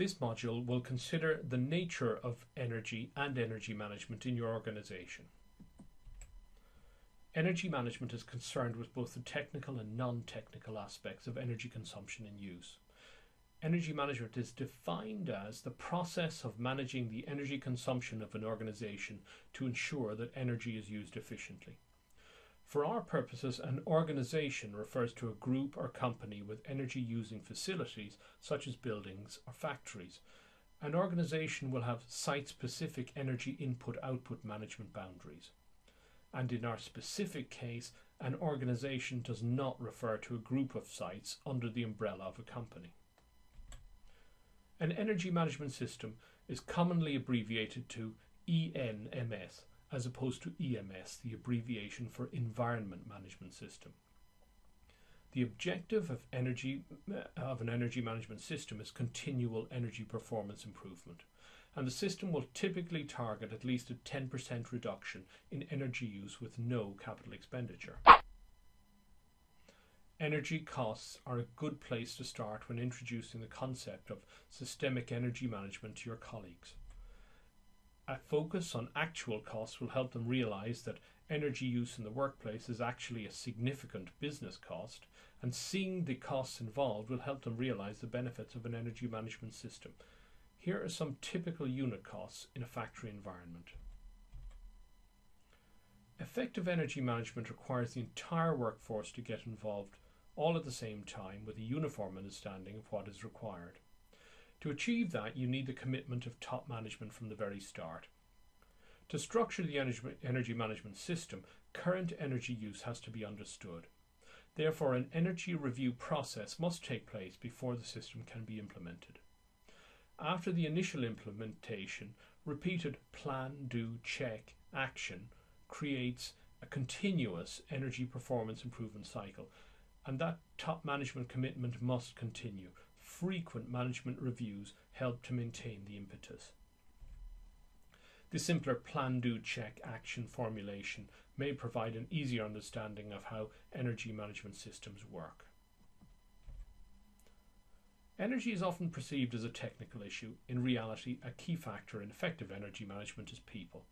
This module will consider the nature of energy and energy management in your organization. Energy management is concerned with both the technical and non-technical aspects of energy consumption and use. Energy management is defined as the process of managing the energy consumption of an organization to ensure that energy is used efficiently. For our purposes, an organization refers to a group or company with energy using facilities such as buildings or factories. An organization will have site specific energy input output management boundaries. And in our specific case, an organization does not refer to a group of sites under the umbrella of a company. An energy management system is commonly abbreviated to ENMS as opposed to EMS, the abbreviation for Environment Management System. The objective of energy uh, of an energy management system is continual energy performance improvement, and the system will typically target at least a 10% reduction in energy use with no capital expenditure. Energy costs are a good place to start when introducing the concept of systemic energy management to your colleagues. A focus on actual costs will help them realize that energy use in the workplace is actually a significant business cost, and seeing the costs involved will help them realize the benefits of an energy management system. Here are some typical unit costs in a factory environment. Effective energy management requires the entire workforce to get involved all at the same time with a uniform understanding of what is required. To achieve that, you need the commitment of top management from the very start. To structure the energy management system, current energy use has to be understood. Therefore, an energy review process must take place before the system can be implemented. After the initial implementation, repeated plan, do, check, action creates a continuous energy performance improvement cycle, and that top management commitment must continue frequent management reviews help to maintain the impetus. The simpler plan, do, check, action formulation may provide an easier understanding of how energy management systems work. Energy is often perceived as a technical issue. In reality, a key factor in effective energy management is people.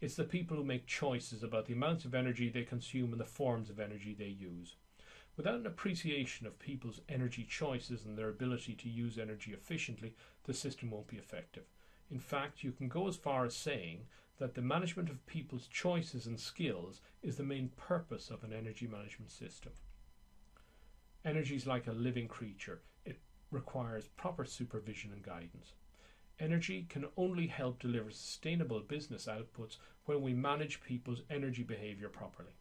It's the people who make choices about the amounts of energy they consume and the forms of energy they use. Without an appreciation of people's energy choices and their ability to use energy efficiently, the system won't be effective. In fact, you can go as far as saying that the management of people's choices and skills is the main purpose of an energy management system. Energy is like a living creature. It requires proper supervision and guidance. Energy can only help deliver sustainable business outputs when we manage people's energy behavior properly.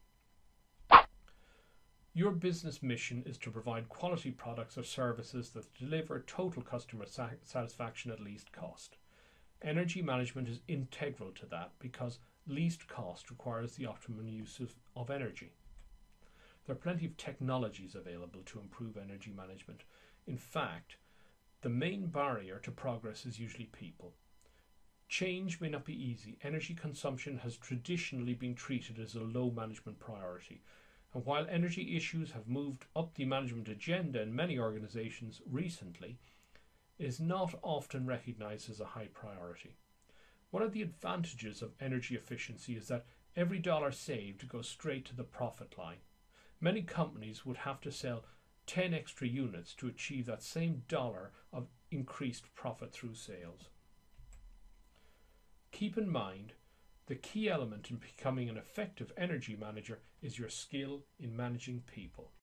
Your business mission is to provide quality products or services that deliver total customer satisfaction at least cost. Energy management is integral to that because least cost requires the optimum use of, of energy. There are plenty of technologies available to improve energy management. In fact, the main barrier to progress is usually people. Change may not be easy. Energy consumption has traditionally been treated as a low management priority, and while energy issues have moved up the management agenda in many organizations recently, is not often recognized as a high priority. One of the advantages of energy efficiency is that every dollar saved goes straight to the profit line. Many companies would have to sell 10 extra units to achieve that same dollar of increased profit through sales. Keep in mind the key element in becoming an effective energy manager is your skill in managing people.